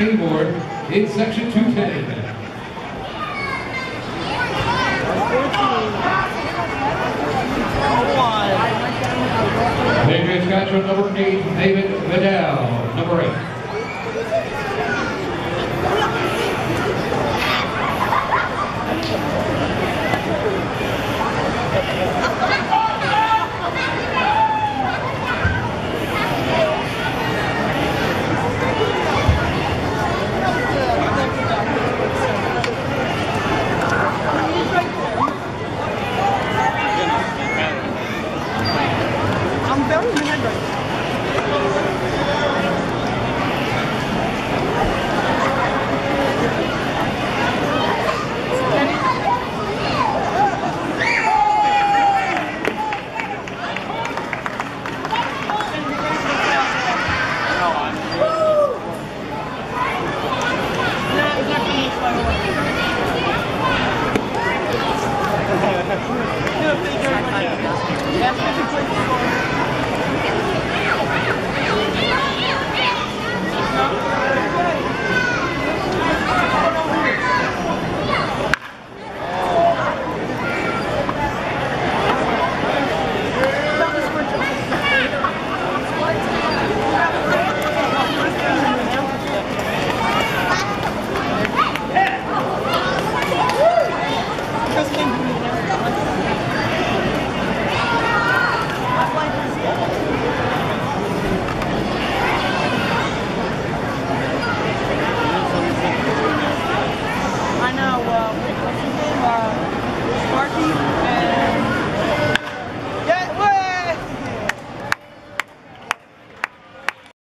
keyboard in section 210. Patriots got to number eight, David Vidal, number eight. down, you head right. Yeah, I think it's like